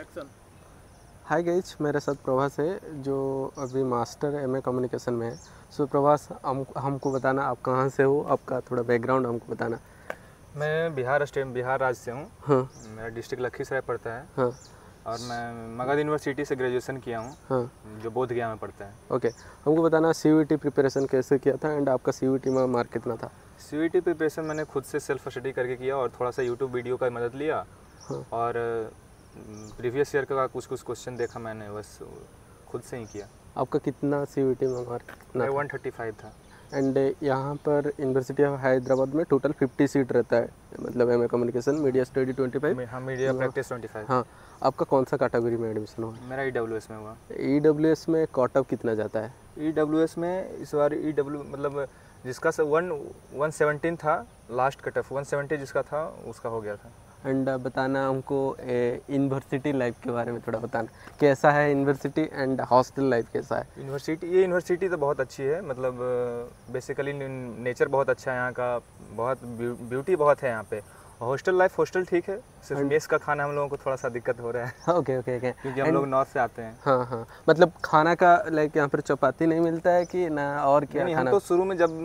Action हाय guys मेरे साथ प्रभास है जो अभी मास्टर एम ए कम्युनिकेशन में है। सो प्रभास हम हमको बताना आप कहाँ से हो आपका थोड़ा बैकग्राउंड हमको बताना। मैं बिहार स्टेट बिहार राज्य से हूँ। हाँ। मेरा डिस्ट्रिक्ट लखीसराय पड़ता है। हाँ। और मैं मगध यूनिवर्सिटी से ग्रेजुएशन किया हूँ हाँ। जो बोध गया में पड़ता है। ओके हमको बताना सी प्रिपरेशन कैसे किया था एंड आपका सी में मार्क कितना था? सी प्रिपरेशन मैंने खुद से सेल्फ स्टडी करके किया और थोड़ा सा यूट्यूब वीडियो का मदद लिया। हाँ। और प्रीवियस ईयर का कुछ कुछ क्वेश्चन देखा मैंने बस खुद से ही किया। आपका कितना सी में मार्क? वन थर्टी फाइव था। एंड यहाँ पर यूनिवर्सिटी ऑफ़ हैदराबाद में टोटल 50 सीट रहता है मतलब M A communication media study 25 मैं- हाँ मीडिया प्रैक्टिस ट्वेंटी फाइव हाँ आपका कौन सा कैटेगरी में एडमिशन हुआ? मेरा ई डब्ल्यू एस में हुआ। ई डब्ल्यू एस में कॉट ऑफ़ कितना जाता है? ई डब्ल्यू एस में इस बार ई डब्ल्यू मतलब जिसका वन वन सेवनटीन था last cut off one seventy जिसका था उसका हो गया था। एंड बताना हमको यूनिवर्सिटी लाइफ के बारे में थोड़ा बताना। कैसा है यूनिवर्सिटी एंड हॉस्टल लाइफ कैसा है? यूनिवर्सिटी ये यूनिवर्सिटी तो बहुत अच्छी है मतलब बेसिकली नेचर बहुत अच्छा है यहाँ का, बहुत ब्यूटी बहुत है यहाँ पे। हॉस्टल लाइफ हॉस्टल ठीक है। सिर्फ़ मेस का खाना हम लोगों को थोड़ा सा दिक्कत हो रहा है। ओके ओके ओके क्योंकि हम लोग नॉर्थ से आते हैं। हाँ हाँ। मतलब खाना का लाइक यहाँ पर चपाती नहीं मिलता है कि ना और क्या नहीं खाना? हम तो शुरू में जब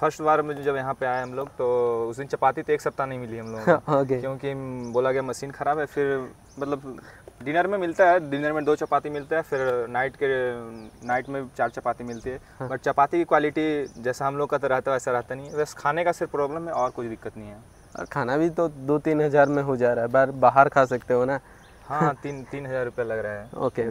फ़र्स्ट बार में जब यहाँ पे आए हम लोग तो उस दिन चपाती तो एक सप्ताह नहीं मिली हम लोग ओके क्योंकि बोला गया मशीन ख़राब है फिर मतलब डिनर में मिलता है डिनर में दो चपाती मिलता है फिर नाइट के नाइट में चार चपाती मिलती है। बट चपाती की क्वालिटी जैसा हम लोग का तो रहता है वैसा रहता नहीं है। बस खाने का सिर्फ़ प्रॉब्लम है और कुछ दिक्कत नहीं है। और खाना भी तो दो तीन हज़ार में हो जा रहा है। बार बाहर खा सकते हो ना? हाँ तीन तीन हज़ार रुपये लग रहा है ओके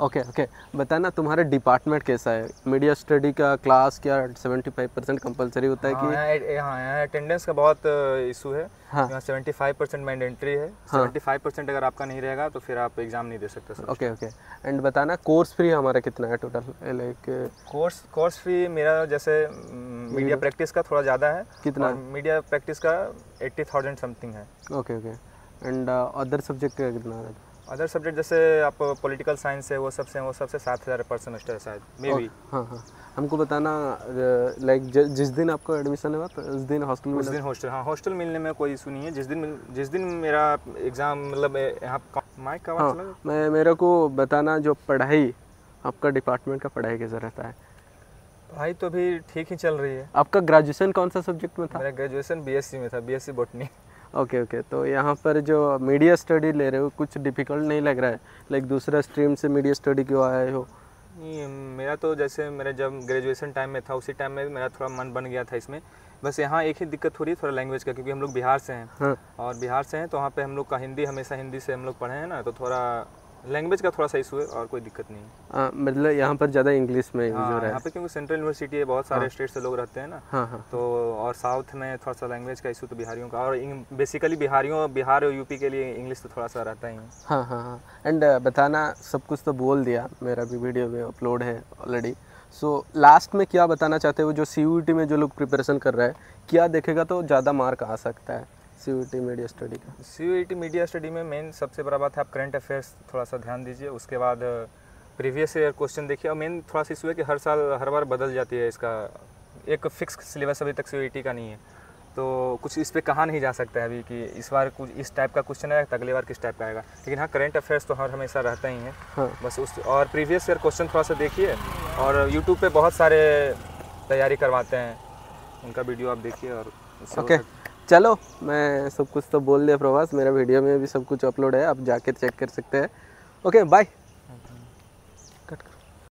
ओके ओके बताना तुम्हारे डिपार्टमेंट कैसा है? मीडिया स्टडी का क्लास क्या 75 परसेंट कंपलसरी होता है हाँ, कि हाँ यहाँ अटेंडेंस का बहुत इशू है। हाँ। यहाँ सेवेंटी फाइव परसेंट मैंडेंट्री है। सेवेंटी फाइव परसेंट अगर आपका नहीं रहेगा तो फिर आप एग्ज़ाम नहीं दे सकते सर ओके ओके एंड बताना कोर्स फ्री हमारा कितना है total like course course fee मेरा जैसे मीडिया प्रैक्टिस का थोड़ा ज़्यादा है। कितना? मीडिया प्रैक्टिस का एट्टी थाउज़ेंड समथिंग है। Okay okay and other subject का कितना अदर सब्जेक्ट जैसे आप पॉलिटिकल साइंस है वो सबसे वो सबसे सात हज़ार पर सेमेस्टर है शायद मे बी हाँ हाँ। हमको बताना लाइक जिस दिन आपका एडमिशन हुआ तो उस दिन हॉस्टल उस दिन हॉस्टल हाँ हॉस्टल मिलने में कोई इशू नहीं है। जिस दिन जिस दिन मेरा एग्ज़ाम मतलब यहाँ माइक का हाँ मैं मेरे को बताना जो पढ़ाई आपका डिपार्टमेंट का पढ़ाई कैसा रहता है? पढ़ाई तो अभी ठीक ही चल रही है। आपका ग्रेजुएशन कौन सा सब्जेक्ट में था? मेरा ग्रेजुएशन बीएससी में था बीएससी बॉटनी ओके ओके तो यहाँ पर जो मीडिया स्टडी ले रहे हो कुछ डिफ़िकल्ट नहीं लग रहा है? लाइक दूसरा स्ट्रीम से मीडिया स्टडी क्यों आए हो? नहीं मेरा तो जैसे मेरा जब ग्रेजुएशन टाइम में था उसी टाइम में मेरा थोड़ा मन बन गया था इसमें। बस यहाँ एक ही दिक्कत हो रही है थोड़ा लैंग्वेज का क्योंकि हम लोग बिहार से हैं। हाँ। और बिहार से हैं तो वहाँ पे हम लोग का हिंदी हमेशा हिंदी से हम लोग पढ़े हैं ना तो थोड़ा लैंग्वेज का थोड़ा सा इशू है और कोई दिक्कत नहीं है। आ, मतलब यहाँ पर ज़्यादा इंग्लिश में यूज़ हो हाँ, रहा है। यहाँ पे क्योंकि सेंट्रल यूनिवर्सिटी है बहुत सारे स्टेट से लोग रहते हैं ना। हाँ हाँ। तो और साउथ में थोड़ा सा लैंग्वेज का इशू तो बिहारियों का और बेसिकली बिहारियों बिहार और यूपी के लिए इंग्लिश तो थोड़ा सा रहता ही है। हाँ हाँ हाँ। एंड बताना सब कुछ तो बोल दिया मेरा भी वीडियो में अपलोड है ऑलरेडी सो लास्ट में क्या बताना चाहते हो जो सी में जो लोग प्रिपरेशन कर रहे हैं क्या देखेगा तो ज़्यादा मार्क आ सकता है? सी मीडिया स्टडी का। सी मीडिया स्टडी में मेन सबसे बड़ा बात है आप करंट अफेयर्स थोड़ा सा ध्यान दीजिए उसके बाद प्रीवियस ईयर क्वेश्चन देखिए और मेन थोड़ा सा इशू है कि हर साल हर बार बदल जाती है इसका। एक फिक्स सिलेबस अभी तक सी का नहीं है। तो कुछ इस पर कहा नहीं जा सकता है अभी कि इस बार कुछ इस टाइप का क्वेश्चन आएगा तो अगले बार किस टाइप का आएगा। लेकिन हाँ करंट अफेयर्स तो हर हमेशा रहता ही है। हाँ। बस उस और प्रीवियस ईयर क्वेश्चन थोड़ा सा देखिए और यूट्यूब पे बहुत सारे तैयारी करवाते हैं। उनका वीडियो आप देखिए और ओके सकता- चलो, मैं सब कुछ तो बोल दिया प्रभास, मेरा वीडियो में भी सब कुछ अपलोड है, आप जाके चेक कर सकते हैं। Okay bye